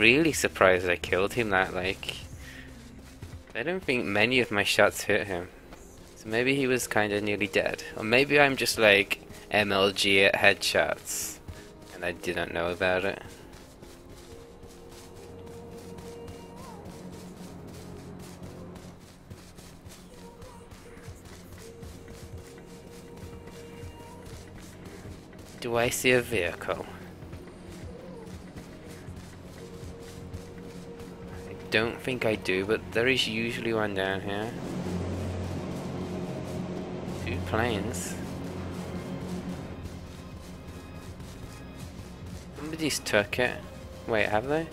really surprised I killed him that, like... I don't think many of my shots hit him. So maybe he was kind of nearly dead. Or maybe I'm just like MLG at headshots. And I didn't know about it. Do I see a vehicle? Don't think I do, but there is usually one down here. Two planes. Somebody's took it. Wait, have they?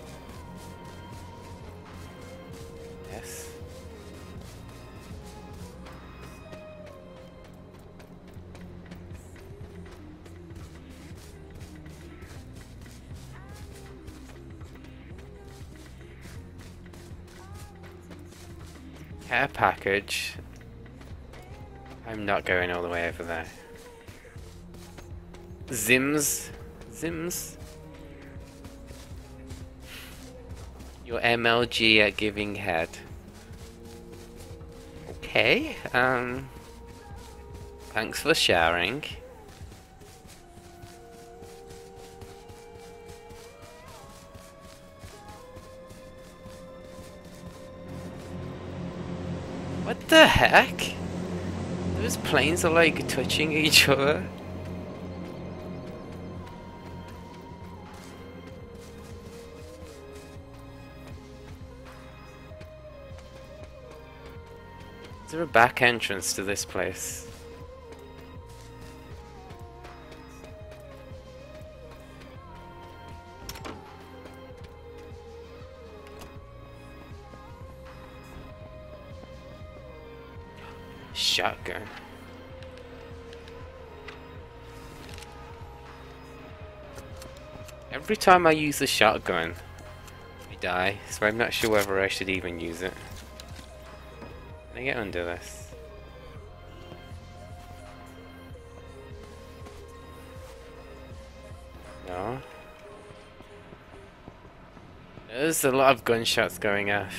Care package. I'm not going all the way over there. Zims. Zims. Your MLG at giving head. Okay, um... Thanks for sharing. The heck? Those planes are like touching each other. Is there a back entrance to this place? Shotgun. Every time I use the shotgun, I die, so I'm not sure whether I should even use it. Can I get under this? No. There's a lot of gunshots going off.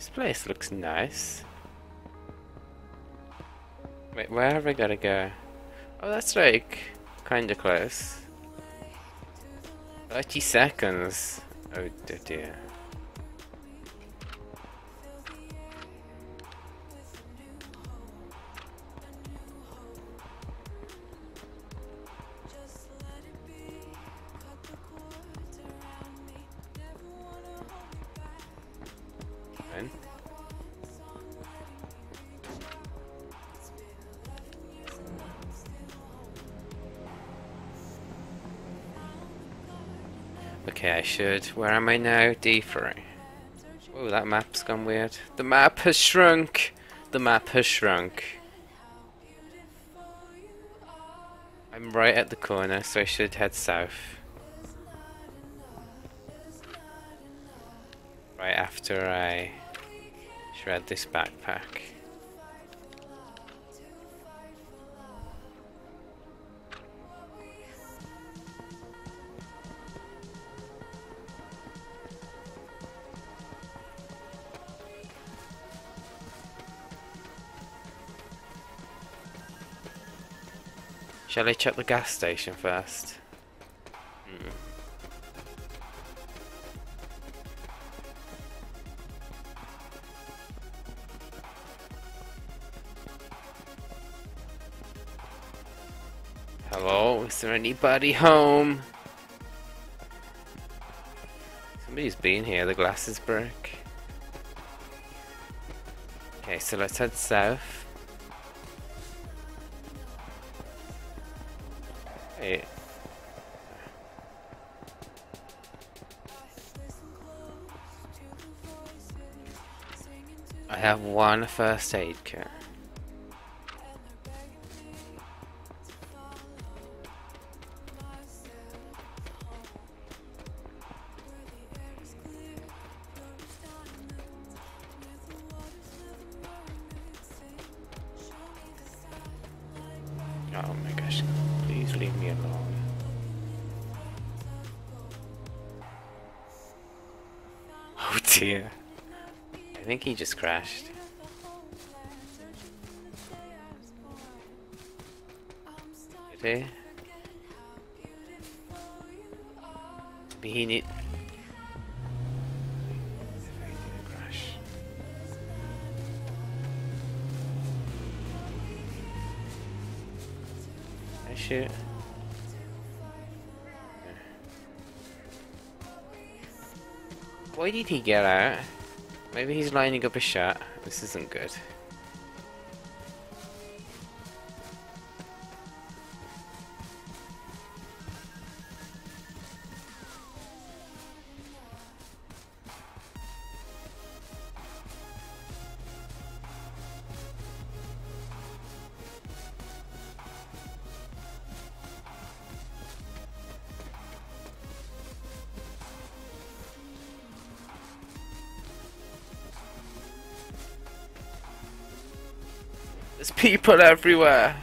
This place looks nice. Wait, where have I gotta go? Oh, that's like kinda close. 30 seconds. Oh dear. Okay, I should. Where am I now? D3. Oh, that map's gone weird. The map has shrunk! The map has shrunk. I'm right at the corner, so I should head south. Right after I shred this backpack. Shall I check the gas station first? Hmm. Hello, is there anybody home? Somebody's been here, the glass is broke. Okay, so let's head south. I have one first aid kit. Leave me alone. Oh dear. I think he just crashed. Did? Maybe he need... Why did he get out? Maybe he's lining up a shot. This isn't good. There's people everywhere.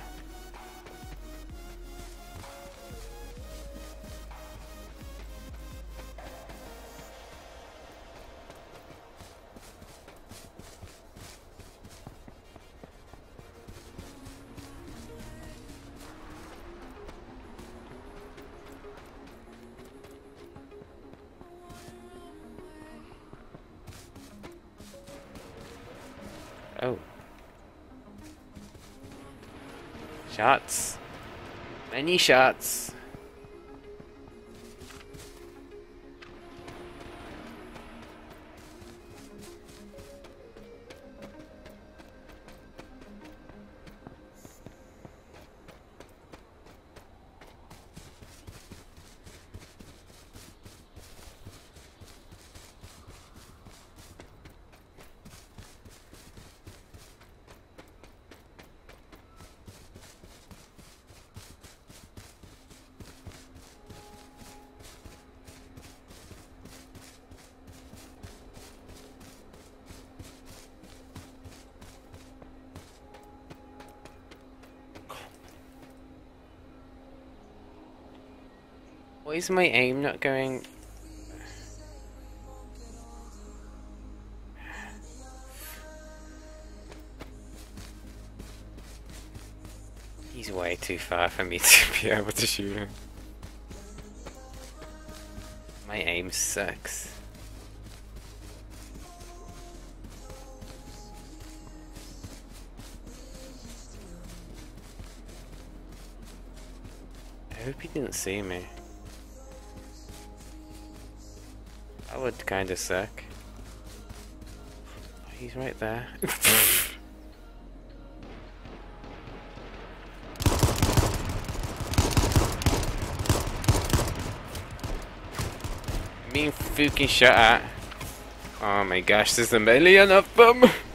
Shots. Many shots. Why is my aim not going? He's way too far for me to be able to shoot him. My aim sucks. I hope he didn't see me. That would kinda suck. He's right there. Being fucking shot at. Oh my gosh, there's a million of them!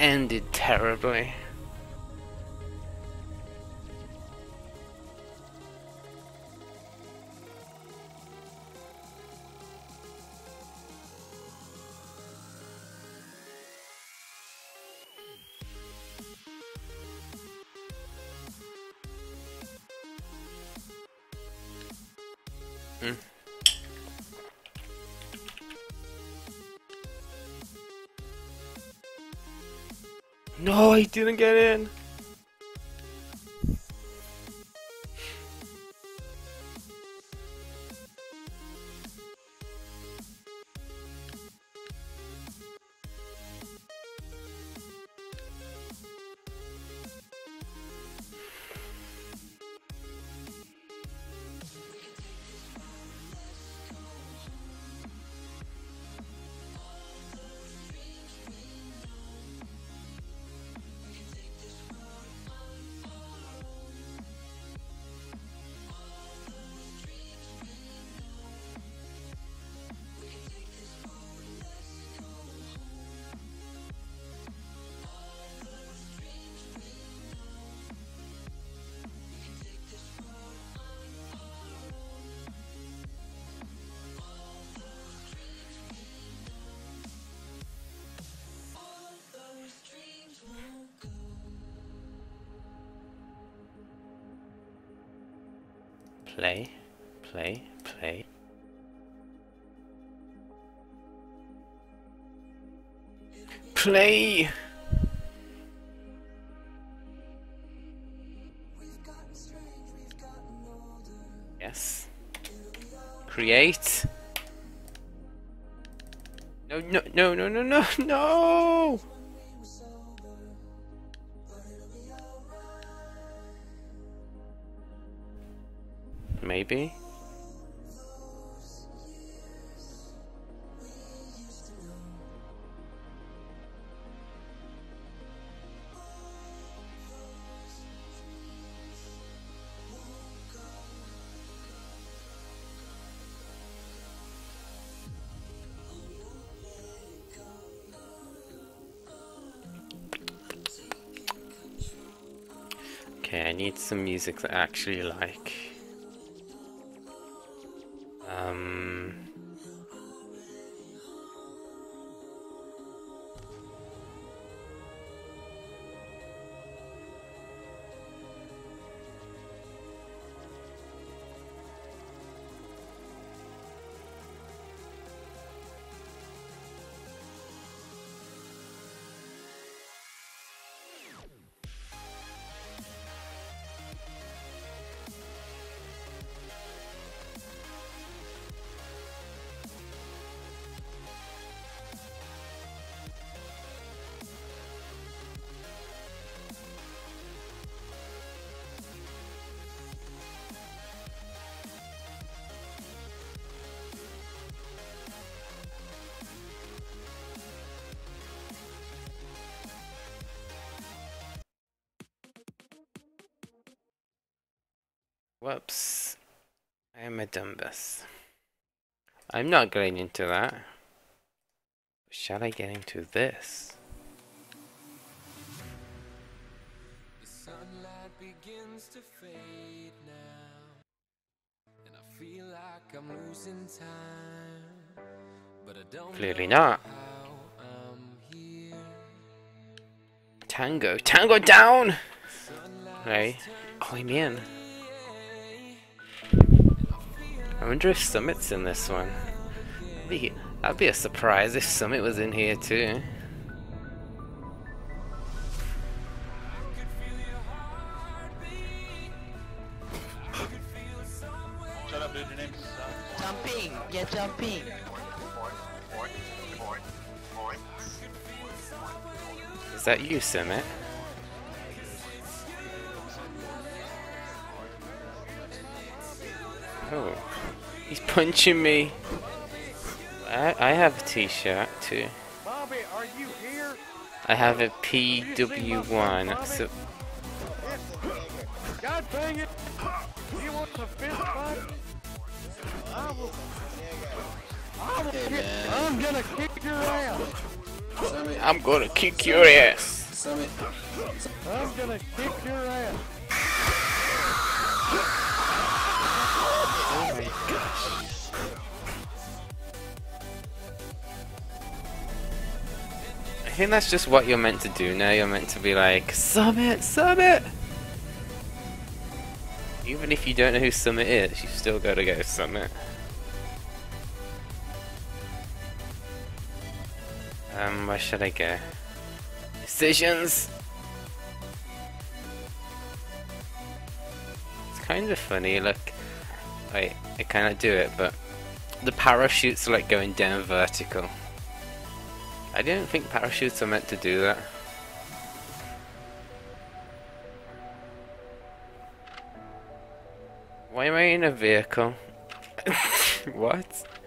Ended terribly. Hmm. No, he didn't get in. Play, play, play. Play! Yes. Create. No, no, no, no, no, no, no! Maybe? Okay, I need some music that I actually like. Whoops. I am a dumbass. I'm not going into that. Shall I get into this? The sunlight begins to fade now, and I feel like I'm losing time, but I don't Clearly not. how I'm here. Tango. Tango down! Right. Oh, I'm in. Wonder if Summit's in this one. That'd be, that'd be a surprise if Summit was in here too. Up, dude. Your name's uh, Jumping, yeah, jumping. Is that you, Summit? Oh, he's punching me. I, I have a t-shirt too. Bobby, are you here? I have a PW1. So God dang it! You want some fist fight? I will. I will kick, I'm gonna kick your ass. I'm gonna kick your ass. I'm gonna kick your ass. I think that's just what you're meant to do now. You're meant to be like, Summit, Summit! Even if you don't know who Summit is, you still gotta go Summit. Um, where should I go? Decisions! It's kind of funny, look. I, I cannot do it, but the parachutes are like going down vertical. I didn't think parachutes are meant to do that. Why am I in a vehicle? what?